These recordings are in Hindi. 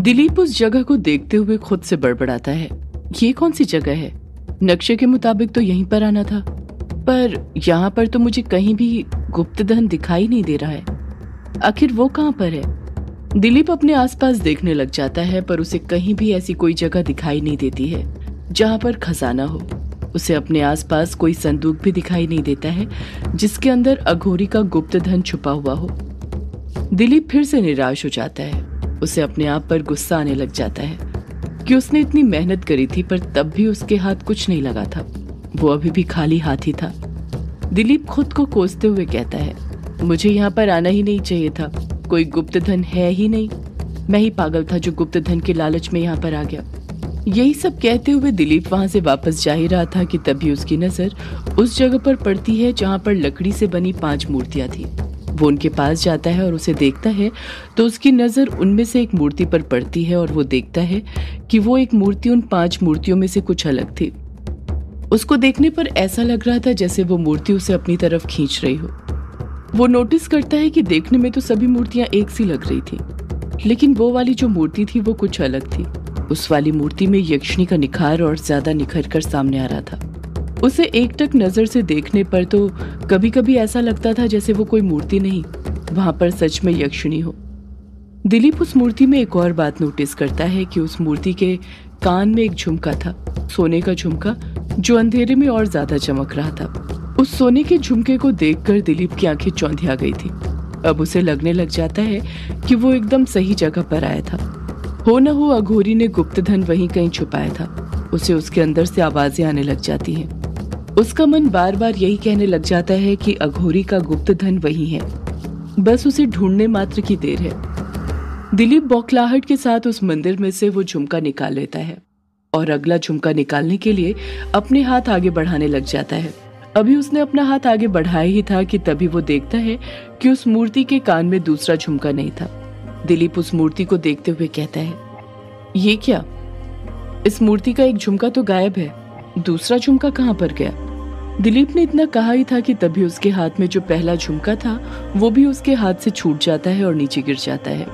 दिलीप उस जगह को देखते हुए खुद से बड़बड़ाता है। ये कौन सी जगह है? नक्शे के मुताबिक तो यहीं पर आना था। पर यहाँ पर तो मुझे कहीं भी गुप्त धन दिखाई नहीं दे रहा है। आखिर वो कहाँ पर है? दिलीप अपने आसपास देखने लग जाता है, पर उसे कहीं भी ऐसी कोई जगह दिखाई नहीं देती है, जहाँ पर खजाना हो। उसे अपने आसपास कोई संदूक भी दिखाई नहीं देता है, जिसके अंदर अघोरी का गुप्त धन छुपा हुआ हो। दिलीप फिर से निराश हो जाता है। उसे अपने आप पर गुस्सा आने लग जाता है कि उसने इतनी मेहनत करी थी, पर तब भी उसके हाथ कुछ नहीं लगा था। वो अभी भी खाली हाथ ही था। दिलीप खुद को कोसते हुए कहता है, मुझे यहाँ पर आना ही नहीं चाहिए था। कोई गुप्त धन है ही नहीं। मैं ही पागल था जो गुप्त धन के लालच में यहाँ पर आ गया। यही सब कहते हुए दिलीप वहाँ से वापस जा ही रहा था कि तभी उसकी नज़र उस जगह पर पड़ती है जहाँ पर लकड़ी से बनी पाँच मूर्तियाँ थी। वो उनके पास जाता है और उसे देखता है तो उसकी नज़र उनमें से एक मूर्ति पर पड़ती है और वो देखता है कि वो एक मूर्ति, उन पाँच मूर्तियों में से कुछ अलग थी। उसको देखने पर ऐसा लग रहा था जैसे वो मूर्ति उसे अपनी तरफ़ खींच रही हो। वो नोटिस करता है कि देखने में तो सभी मूर्तियाँ एक सी लग रही थी, लेकिन वो वाली जो मूर्ति थी वो कुछ अलग थी। उस वाली मूर्ति में यक्षिणी का निखार और ज़्यादा निखर कर सामने आ रहा था। उसे एक टक नज़र से देखने पर तो कभी कभी ऐसा लगता था जैसे वो कोई मूर्ति नहीं, वहाँ पर सच में यक्षिणी हो। दिलीप उस मूर्ति में एक और बात नोटिस करता है कि उस मूर्ति के कान में एक झुमका था, सोने का झुमका, जो अंधेरे में और ज़्यादा चमक रहा था। उस सोने के झुमके को देखकर दिलीप की आँखें चौंधिया गई थी। अब उसे लगने लग जाता है कि वो एकदम सही जगह पर आया था। हो न हो अघोरी ने गुप्त धन वहीं कहीं छुपाया था। उसे उसके अंदर से आवाज़ें आने लग जाती हैं। उसका मन बार बार यही कहने लग जाता है कि अघोरी का गुप्त धन वही है। बस उसे ढूँढने मात्र की देर है। दिलीप बौखलाहट के साथ उस मंदिर में से वो झुमका निकाल लेता है और अगला झुमका निकालने के लिए अपने हाथ आगे बढ़ाने लग जाता है। अभी उसने अपना हाथ आगे बढ़ाया ही था कि तभी वो देखता है कि उस मूर्ति के कान में दूसरा झुमका नहीं था। दिलीप उस मूर्ति को देखते हुए कहता है, ये क्या? इस मूर्ति का एक झुमका तो गायब है। दूसरा झुमका कहाँ पर गया? दिलीप ने इतना कहा ही था कि तभी उसके हाथ में जो पहला झुमका था, वो भी उसके हाथ से छूट जाता है और नीचे गिर जाता है।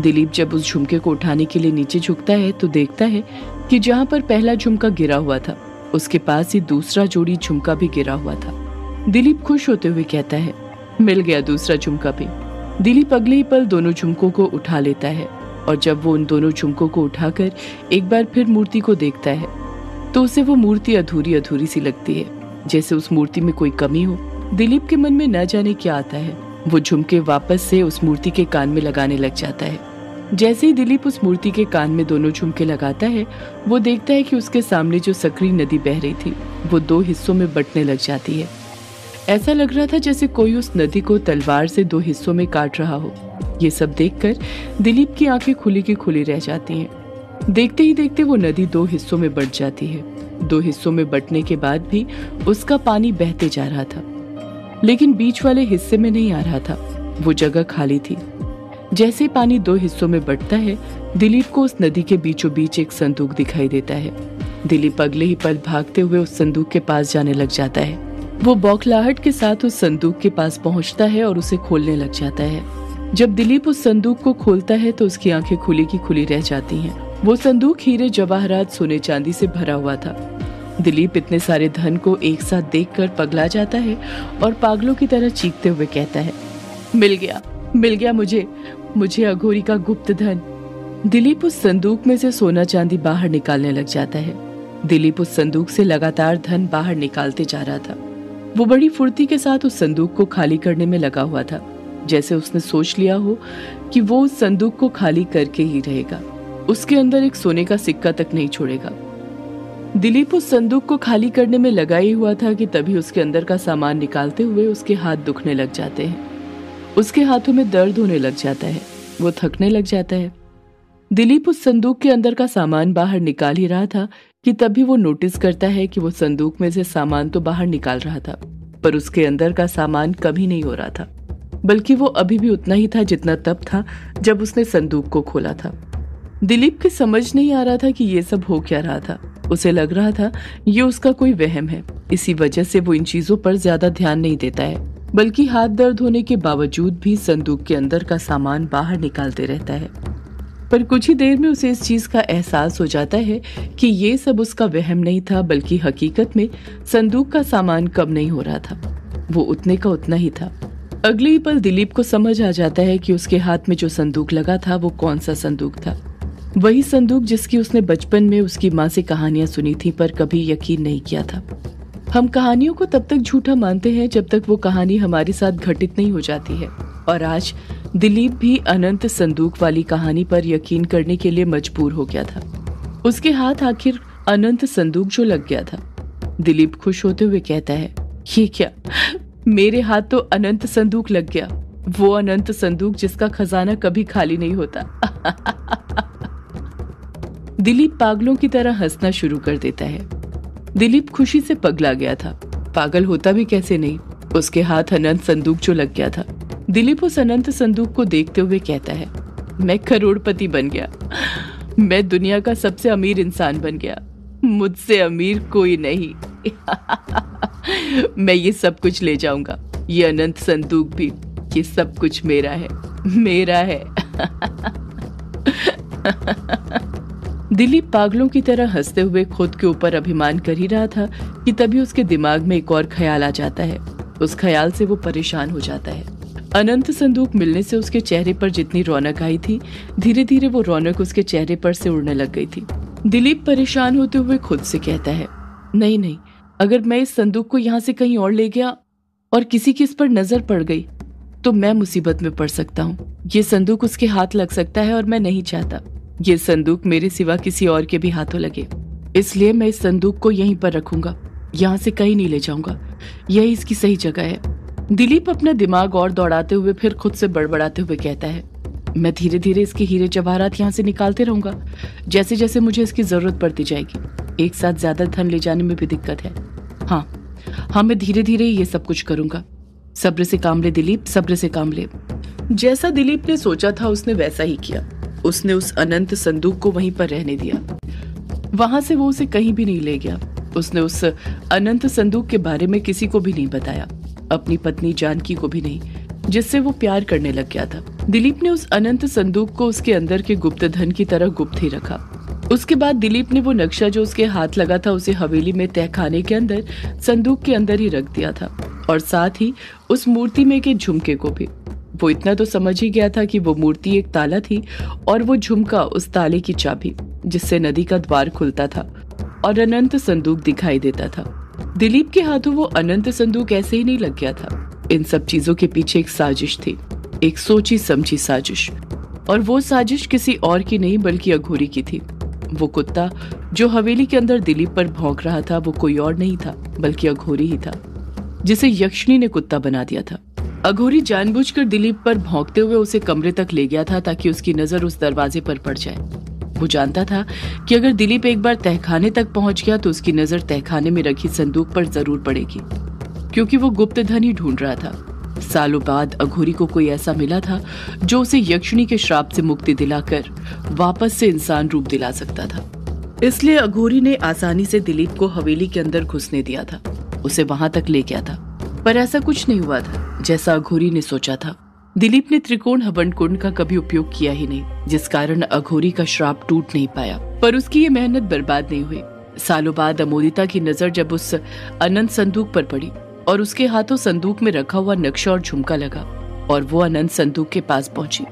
दिलीप जब उस झुमके को उठाने के लिए नीचे झुकता है तो देखता है कि जहाँ पर पहला झुमका गिरा हुआ था, उसके पास ही दूसरा जोड़ी झुमका भी गिरा हुआ था। दिलीप खुश होते हुए कहता है, मिल गया दूसरा झुमका भी। दिलीप अगले ही पल दोनों झुमकों को उठा लेता है और जब वो उन दोनों झुमकों को उठाकर एक बार फिर मूर्ति को देखता है तो उसे वो मूर्ति अधूरी अधूरी सी लगती है। जैसे उस मूर्ति में कोई कमी हो, दिलीप के मन में न जाने क्या आता है। वो झुमके वापस से उस मूर्ति के कान में लगाने लग जाता है। जैसे ही दिलीप उस मूर्ति के कान में दोनों झुमके लगाता है, वो देखता है कि उसके सामने जो सकरी नदी बह रही थी, वो दो हिस्सों में बटने लग जाती है। ऐसा लग रहा था जैसे कोई उस नदी को तलवार से दो हिस्सों में काट रहा हो। ये सब देखकर दिलीप की आँखें खुली की खुली रह जाती हैं। देखते ही देखते वो नदी दो हिस्सों में बट जाती है। दो हिस्सों में बटने के बाद भी उसका पानी बहते जा रहा था। लेकिन बीच वाले हिस्से में नहीं आ रहा था। वो जगह खाली थी। जैसे पानी दो हिस्सों में बटता है, दिलीप को उस नदी के बीचों बीच एक संदूक दिखाई देता है। दिलीप अगले ही पल भागते हुए उस संदूक के पास जाने लग जाता है। वो बौखलाहट के साथ उस संदूक के पास पहुँचता है और उसे खोलने लग जाता है। जब दिलीप उस संदूक को खोलता है तो उसकी आँखें खुली की खुली रह जाती हैं। वो संदूक हीरे जवाहरात सोने चांदी से भरा हुआ था। दिलीप इतने सारे धन को एक साथ देखकर पगला जाता है और पागलों की तरह चीखते हुए कहता है, मिल गया मिल गया मुझे मुझे अघोरी का गुप्त धन। दिलीप उस संदूक में से सोना चांदी बाहर निकालने लग जाता है। दिलीप उस संदूक से लगातार धन बाहर निकालते जा रहा था। वो बड़ी फुर्ती के साथ उस संदूक को खाली करने में लगा हुआ था, जैसे उसने सोच लिया हो कि वो उस संदूक को खाली करके ही रहेगा। उसके अंदर एक सोने का सिक्का तक नहीं छोड़ेगा। दिलीप उस संदूक को खाली करने में लगा ही हुआ था कि तभी उसके अंदर का सामान निकालते हुए उसके हाथ दुखने लग जाते हैं। उसके हाथों में दर्द होने लग जाता है, वो थकने लग जाता है। दिलीप उस संदूक के अंदर का सामान बाहर निकाल ही रहा था कि तभी वो नोटिस करता है कि वो संदूक में से सामान तो बाहर निकाल रहा था, पर उसके अंदर का सामान कभी नहीं हो रहा था, बल्कि वो अभी भी उतना ही था जितना तब था जब उसने संदूक को खोला था। दिलीप की समझ नहीं आ रहा था कि ये सब हो क्या रहा था। उसे लग रहा था, ये उसका कोई वहम है। इसी वजह से वो इन चीज़ों पर ज़्यादा ध्यान नहीं देता है, बल्कि हाथ दर्द होने के बावजूद भी संदूक के अंदर का सामान बाहर निकालते रहता है। पर कुछ ही देर में उसे इस चीज़ का एहसास हो जाता है कि ये सब उसका वहम नहीं था, बल्कि हकीकत में संदूक का सामान कम नहीं हो रहा था। वो उतने का उतना ही था। अगले ही पल दिलीप को समझ आ जाता है कि उसके हाथ में जो संदूक लगा था, वो कौन सा संदूक था। वही संदूक जिसकी उसने बचपन में उसकी माँ से कहानियाँ सुनी थी, पर कभी यकीन नहीं किया था। हम कहानियों को तब तक झूठा मानते हैं जब तक वो कहानी हमारे साथ घटित नहीं हो जाती है। और आज दिलीप भी अनंत संदूक वाली कहानी पर यकीन करने के लिए मजबूर हो गया था। उसके हाथ आखिर अनंत संदूक जो लग गया था। दिलीप खुश होते हुए कहता है, ये क्या? मेरे हाथ तो अनंत संदूक लग गया। वो अनंत संदूक जिसका खजाना कभी खाली नहीं होता। दिलीप पागलों की तरह हंसना शुरू कर देता है। दिलीप खुशी से पगला गया था। पागल होता भी कैसे नहीं? उसके हाथ अनंत संदूक जो लग गया था। दिलीप उस अनंत संदूक को देखते हुए कहता है, मैं करोड़पति बन गया। मैं दुनिया का सबसे अमीर इंसान बन गया। मुझसे अमीर कोई नहीं। मैं ये सब कुछ ले जाऊँगा। ये अनंत संदूक भी, ये सब कुछ मेरा है। मेरा है। दिलीप पागलों की तरह हँसते हुए खुद के ऊपर अभिमान कर ही रहा था कि तभी उसके दिमाग में एक और ख्याल आ जाता है। उस ख्याल से वो परेशान हो जाता है। अनंत संदूक मिलने से उसके चेहरे पर जितनी रौनक आई थी धीरे धीरे वो रौनक उसके चेहरे पर से उड़ने लग गई थी। दिलीप परेशान होते हुए खुद से कहता है, नहीं नहीं, अगर मैं इस संदूक को यहाँ से कहीं और ले गया और किसी की इस पर नज़र पड़ गई तो मैं मुसीबत में पड़ सकता हूँ। ये संदूक उसके हाथ लग सकता है और मैं नहीं चाहता। ये संदूक मेरे सिवा किसी और के भी हाथों लगे। इसलिए मैं इस संदूक को यहीं पर रखूँगा। यहाँ से कहीं नहीं ले जाऊँगा। यही इसकी सही जगह है। दिलीप अपना दिमाग और दौड़ाते हुए फिर खुद से बड़बड़ाते हुए कहता है, मैं धीरे धीरे इसके हीरे जवाहरात यहाँ से निकालते रहूँगा। जैसे जैसे मुझे इसकी ज़रूरत पड़ती जाएगी। एक साथ ज़्यादा धन ले जाने में भी दिक्कत है। हाँ हाँ मैं धीरे धीरे ये सब कुछ करूँगा। सब्र से काम ले दिलीप, सब्र से काम ले। जैसा दिलीप ने सोचा था, उसने वैसा ही किया। उसने उस अनंत संदूक को वहीं पर रहने दिया। वहाँ से वो उसे कहीं भी नहीं ले गया। उसने उस अनंत संदूक के बारे में किसी को भी नहीं बताया। अपनी पत्नी जानकी को भी नहीं, जिससे वो प्यार करने लग गया था। दिलीप ने उस अनंत संदूक को उसके अंदर के गुप्त धन की तरह गुप्त ही रखा। उसके बाद दिलीप ने वो नक्शा जो उसके हाथ लगा था, उसे हवेली में तहखाने के अंदर, संदूक के अंदर ही रख दिया था। और साथ ही उस मूर्ति में के झुमके को भी। वो इतना तो समझ ही गया था कि वो मूर्ति एक ताला थी और वो झुमका उस ताले की चाबी, जिससे नदी का द्वार खुलता था और अनंत संदूक दिखाई देता था। दिलीप के हाथों वो अनंत संदूक ऐसे ही नहीं लग गया था। इन सब चीज़ों के पीछे एक साजिश थी, एक सोची समझी साजिश। और वो साजिश किसी और की नहीं, बल्कि अघोरी की थी। वो कुत्ता, जो हवेली के अंदर दिलीप पर भौंक रहा था, वो कोई और नहीं था, बल्कि अघोरी ही था, जिसे यक्षिणी ने कुत्ता बना दिया था। अघोरी जानबूझकर दिलीप पर भौंकते हुए उसे कमरे तक ले गया था ताकि उसकी नज़र उस दरवाजे पर पड़ जाए। वो जानता था कि अगर दिलीप एक बार तहखाने तक पहुँच गया तो उसकी नज़र तहखाने में रखी संदूक पर ज़रूर पड़ेगी, क्योंकि वो गुप्त धन ही ढूंढ रहा था। सालों बाद अघोरी को कोई ऐसा मिला था जो उसे यक्षिणी के श्राप से मुक्ति दिलाकर वापस से इंसान रूप दिला सकता था। इसलिए अघोरी ने आसानी से दिलीप को हवेली के अंदर घुसने दिया था। उसे वहाँ तक ले गया था। पर ऐसा कुछ नहीं हुआ था, जैसा अघोरी ने सोचा था। दिलीप ने त्रिकोण हवन कुंड का कभी उपयोग किया ही नहीं, जिस कारण अघोरी का श्राप टूट नहीं पाया। पर उसकी ये मेहनत बर्बाद नहीं हुई। सालों बाद अमोदिता की नज़र जब उस अनंत संदूक पर पड़ी और उसके हाथों संदूक में रखा हुआ नक्शा और झुमका लगा और वो अनंत संदूक के पास पहुँची।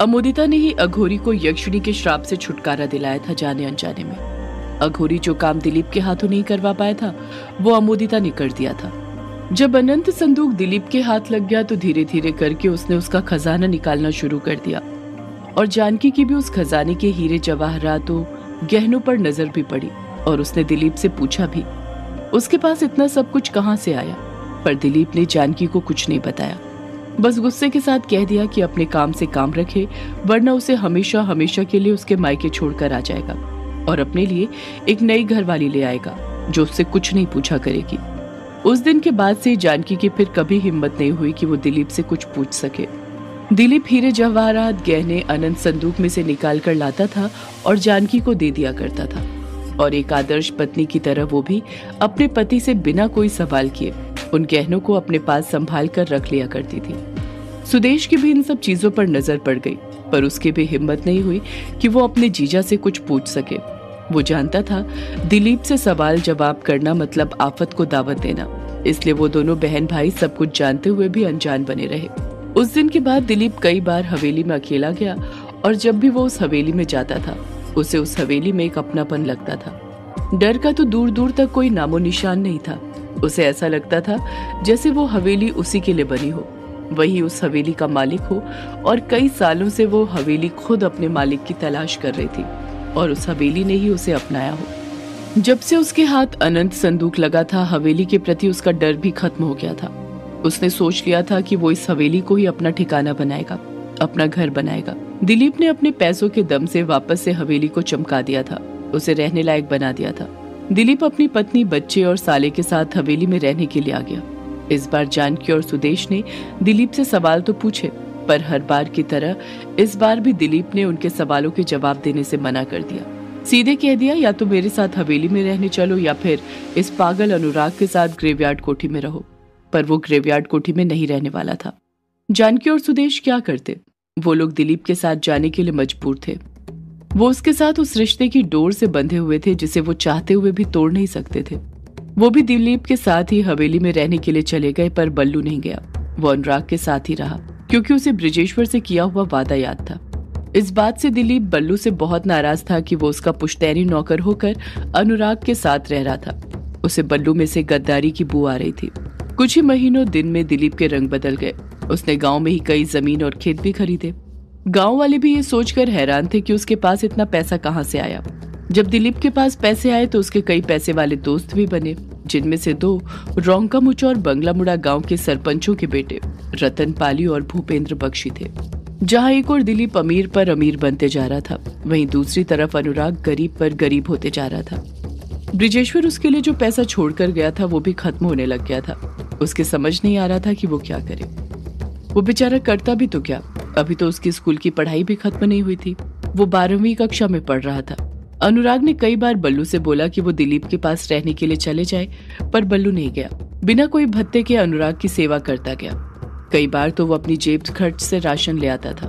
अमोदिता ने ही अघोरी को यक्षिणी के श्राप से छुटकारा दिलाया था जाने अनजाने में। अघोरी जो काम दिलीप के हाथों नहीं करवा पाया था, वो अमोदिता ने कर दिया था। जब अनंत संदूक दिलीप के हाथ लग गया तो धीरे धीरे करके उसने उसका खजाना निकालना शुरू कर दिया। और जानकी की भी उस खजाने के हीरे जवाहरातों गहनों पर नज़र भी पड़ी और उसने दिलीप से पूछा भी, उसके पास इतना सब कुछ कहाँ से आया? पर दिलीप ने जानकी को कुछ नहीं बताया। बस गुस्से के साथ कह दिया कि अपने काम से काम रखे, वरना उसे हमेशा हमेशा के लिए उसके मायके छोड़कर आ जाएगा और अपने लिए एक नई घरवाली ले आएगा, जो उससे कुछ नहीं पूछा करेगी। उस दिन के बाद से जानकी की फिर कभी हिम्मत नहीं हुई कि वो दिलीप से कुछ पूछ सके। दिलीप हीरे जवाहरात, गहने, अनंत संदूक में से निकाल कर लाता था और जानकी को दे दिया करता था। और एक आदर्श पत्नी की तरह वो भी अपने पति से बिना कोई सवाल किए उन गहनों को अपने पास संभाल कर रख लिया करती थी। सुदेश की भी इन सब चीज़ों पर नज़र पड़ गई, पर उसकी भी हिम्मत नहीं हुई कि वो अपने जीजा से कुछ पूछ सके। वो जानता था, दिलीप से सवाल जवाब करना मतलब आफत को दावत देना। इसलिए वो दोनों बहन भाई सब कुछ जानते हुए भी अनजान बने रहे। उस दिन के बाद दिलीप कई बार हवेली में अकेला गया और जब भी वो उस हवेली में जाता था, उसे उस हवेली में एक अपनापन लगता था। डर का तो दूर दूर तक कोई नामो निशान नहीं था। उसे ऐसा लगता था जैसे वो हवेली उसी के लिए बनी हो। वही उस हवेली का मालिक हो और कई सालों से वो हवेली खुद अपने मालिक की तलाश कर रही थी और उस हवेली ने ही उसे अपनाया हो। जब से उसके हाथ अनंत संदूक लगा था, हवेली के प्रति उसका डर भी खत्म हो गया था। उसने सोच लिया था कि वो इस हवेली को ही अपना ठिकाना बनाएगा, अपना घर बनाएगा। दिलीप ने अपने पैसों के दम से वापस से हवेली को चमका दिया था, उसे रहने लायक बना दिया था। दिलीप अपनी पत्नी, बच्चे और साले के साथ हवेली में रहने के लिए आ गया। इस बार जानकी और सुदेश ने दिलीप से सवाल तो पूछे, पर हर बार की तरह इस बार भी दिलीप ने उनके सवालों के जवाब देने से मना कर दिया। सीधे कह दिया, या तो मेरे साथ हवेली में रहने चलो, या फिर इस पागल अनुराग के साथ ग्रेवयार्ड कोठी में रहो। पर वो ग्रेवयार्ड कोठी में नहीं रहने वाला था। जानकी और सुदेश क्या करते? वो लोग दिलीप के साथ जाने के लिए मजबूर थे। वो उसके साथ उस रिश्ते की डोर से बंधे हुए थे, जिसे वो चाहते हुए भी तोड़ नहीं सकते थे। वो भी दिलीप के साथ ही हवेली में रहने के लिए चले गए, पर बल्लू नहीं गया। वो अनुराग के साथ ही रहा, क्योंकि उसे ब्रिजेश्वर से किया हुआ वादा याद था। इस बात से दिलीप बल्लू से बहुत नाराज़ था कि वो उसका पुश्तैनी नौकर होकर अनुराग के साथ रह रहा था। उसे बल्लू में से गद्दारी की बू आ रही थी। कुछ ही महीनों दिन में दिलीप के रंग बदल गए। उसने गाँव में ही कई ज़मीन और खेत भी खरीदे। गाँव वाले भी ये सोचकर हैरान थे कि उसके पास इतना पैसा कहाँ से आया। जब दिलीप के पास पैसे आए तो उसके कई पैसे वाले दोस्त भी बने, जिनमें से दो रोंका मुच और बंगला मुड़ा गाँव के सरपंचों के बेटे, रतन पाली और भूपेंद्र बख्शी थे। जहाँ एक और दिलीप अमीर पर अमीर बनते जा रहा था। वहीं दूसरी तरफ़ अनुराग गरीब पर गरीब होते जा रहा था। ब्रिजेश्वर उसके लिए जो पैसा छोड़कर गया था, वो भी खत्म होने लग गया था। उसके समझ नहीं आ रहा था कि वो क्या करे। वो बेचारा करता भी तो क्या? अभी तो उसकी स्कूल की पढ़ाई भी खत्म नहीं हुई थी। वो बारहवीं कक्षा में पढ़ रहा था। अनुराग ने कई बार बल्लू से बोला कि वो दिलीप के पास रहने के लिए चले जाए, पर बल्लू नहीं गया। बिना कोई भत्ते के अनुराग की सेवा करता गया। कई बार तो वो अपनी जेब खर्च से राशन ले आता था।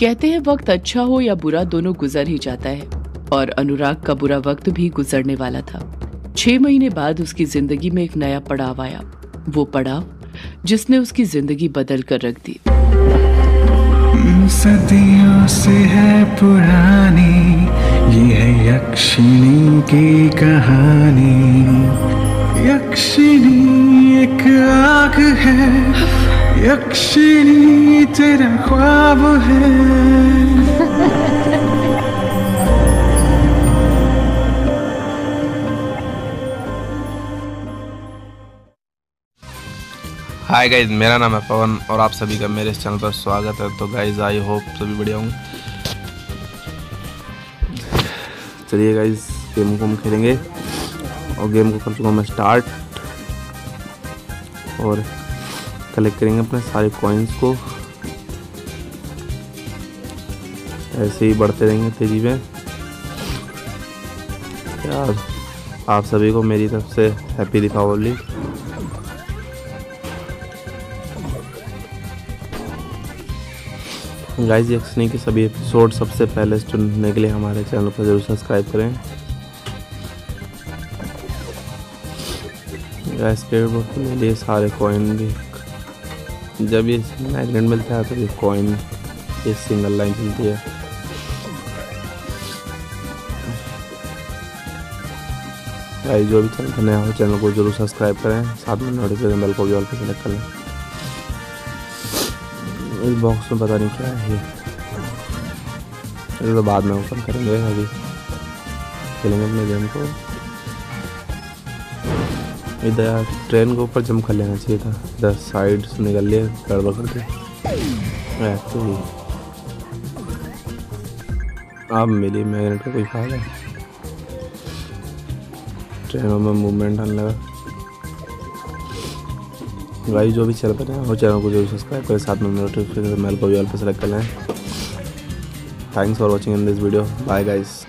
कहते हैं वक्त अच्छा हो या बुरा, दोनों गुजर ही जाता है, और अनुराग का बुरा वक्त भी गुजरने वाला था। छह महीने बाद उसकी ज़िंदगी में एक नया पड़ाव आया। वो पड़ाव जिसने उसकी ज़िंदगी बदल कर रख दी। सदियों से है पुरानी, ये है यक्षिणी की कहानी। यक्षिणी एक आग है। यक्षिणी तेरा ख्वाब है हाय गाइज़ मेरा नाम है पवन और आप सभी का मेरे इस चैनल पर स्वागत है। तो गाइज़ आई होप सभी बढ़िया होंगे। चलिए गाइज़ गेम को हम खेलेंगे। और गेम को कर चुका हूँ मैं स्टार्ट और कलेक्ट करेंगे अपने सारे कॉइन्स को। ऐसे ही बढ़ते रहेंगे तेज़ी में। यार, आप सभी को मेरी तरफ़ से हैप्पी दीपावली गाइस यक्षनी के सभी एपिसोड सबसे पहले सुनने के लिए हमारे चैनल पर ज़रूर सब्सक्राइब करें। गाइस के लिए सारे कॉइन भी। जब ये मैगनेट मिलता है तो ये कॉइन ये सिंगल लाइन चलती है। गाइस जो भी चैनल नया हो चैनल को ज़रूर सब्सक्राइब करें। साथ में नोटिफिकेशन बेल को भी ऑल पर सेलेक्ट कर लें। इस बॉक्स में पता नहीं क्या है ये। तो बाद में ओपन करेंगे अभी। खेलेंगे अपने गेम को। इधर ट्रेन के ऊपर जंप कर लेना चाहिए था। इधर साइड से निकल लिए, गड़बड़ करके। ही अब मिली मैग्नेट का कोई फ़ायदा? ट्रेनों में मूवमेंट आने लगा। भाई, जो भी चैनल पर है वो चैनल को ज़रूर सब्सक्राइब करें, साथ में नोटिफिकेशन मेल को भी ऑल पर सेलेक्ट कर लें। Thanks for watching in this video bye guys